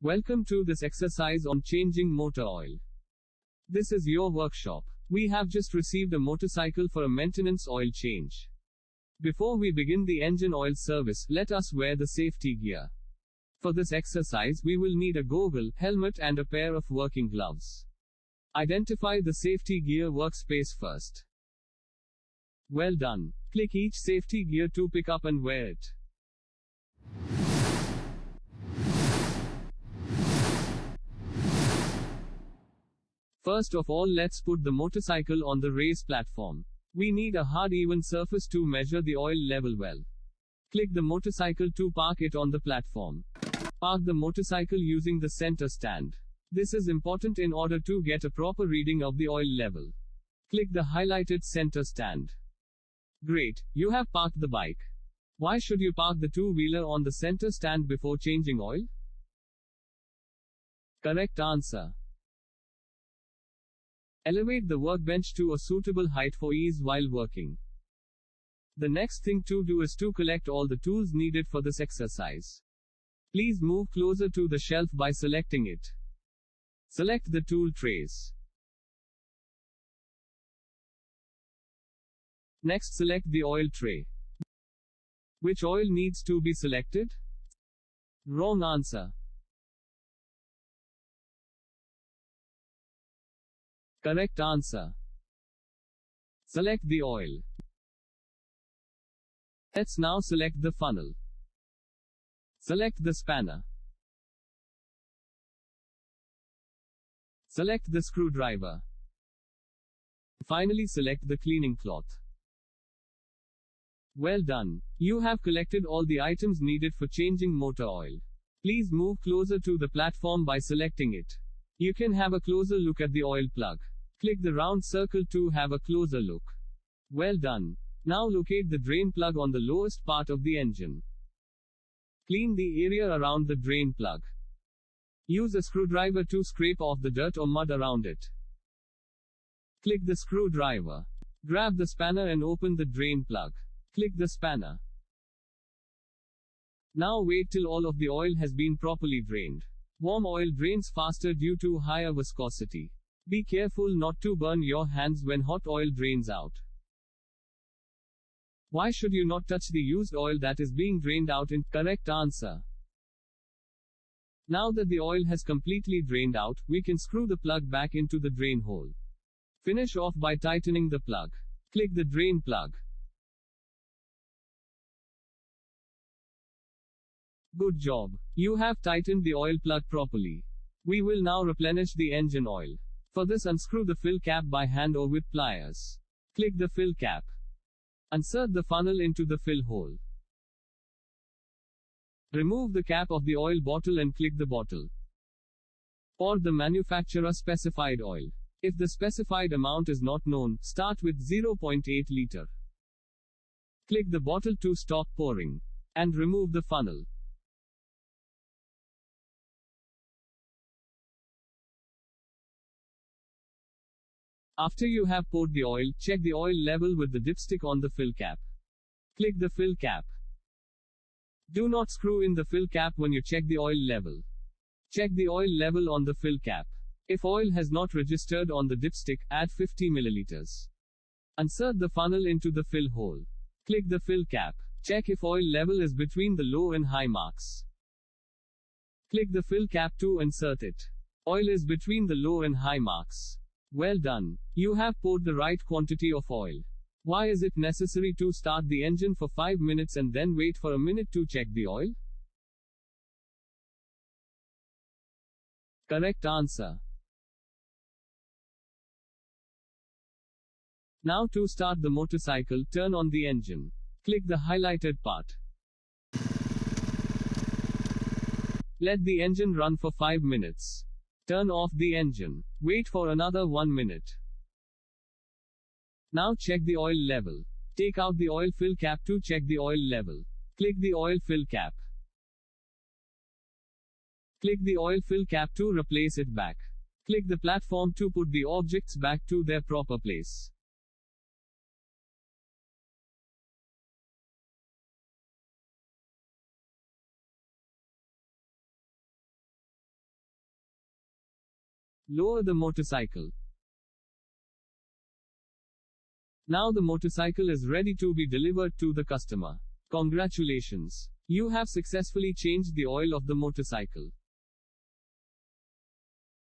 Welcome to this exercise on changing motor oil. This is your workshop. We have just received a motorcycle for a maintenance oil change. Before we begin the engine oil service, let us wear the safety gear. For this exercise, we will need a goggle, helmet, and a pair of working gloves. Identify the safety gear workspace first. Well done. Click each safety gear to pick up and wear it. First of all, let's put the motorcycle on the race platform. We need a hard even surface to measure the oil level well. Click the motorcycle to park it on the platform. Park the motorcycle using the center stand. This is important in order to get a proper reading of the oil level. Click the highlighted center stand. Great, you have parked the bike. Why should you park the two-wheeler on the center stand before changing oil? Correct answer. Elevate the workbench to a suitable height for ease while working. The next thing to do is to collect all the tools needed for this exercise. Please move closer to the shelf by selecting it. Select the tool trays. Next select the oil tray. Which oil needs to be selected? Wrong answer. Correct answer. Select the oil. Let's now select the funnel. Select the spanner. Select the screwdriver. Finally select the cleaning cloth. Well done. You have collected all the items needed for changing motor oil. Please move closer to the platform by selecting it. You can have a closer look at the oil plug. Click the round circle to have a closer look. Well done. Now locate the drain plug on the lowest part of the engine. Clean the area around the drain plug. Use a screwdriver to scrape off the dirt or mud around it. Click the screwdriver. Grab the spanner and open the drain plug. Click the spanner. Now wait till all of the oil has been properly drained. Warm oil drains faster due to higher viscosity. Be careful not to burn your hands when hot oil drains out. Why should you not touch the used oil that is being drained out in correct answer? Now that the oil has completely drained out, we can screw the plug back into the drain hole. Finish off by tightening the plug. Click the drain plug. Good job. You have tightened the oil plug properly. We will now replenish the engine oil. For this unscrew the fill cap by hand or with pliers. Click the fill cap. Insert the funnel into the fill hole. Remove the cap of the oil bottle and click the bottle. Pour the manufacturer specified oil. If the specified amount is not known, start with 0.8 liter. Click the bottle to stop pouring. And remove the funnel. After you have poured the oil, check the oil level with the dipstick on the fill cap. Click the fill cap. Do not screw in the fill cap when you check the oil level. Check the oil level on the fill cap. If oil has not registered on the dipstick, add 50 milliliters. Insert the funnel into the fill hole. Click the fill cap. Check if oil level is between the low and high marks. Click the fill cap to insert it. Oil is between the low and high marks. Well done. You have poured the right quantity of oil. Why is it necessary to start the engine for 5 minutes and then wait for a minute to check the oil? Correct answer. Now to start the motorcycle, turn on the engine. Click the highlighted part. Let the engine run for 5 minutes. Turn off the engine. Wait for another 1 minute. Now check the oil level. Take out the oil fill cap to check the oil level. Click the oil fill cap. Click the oil fill cap to replace it back. Click the platform to put the objects back to their proper place. Lower the motorcycle. Now the motorcycle is ready to be delivered to the customer. Congratulations. You have successfully changed the oil of the motorcycle.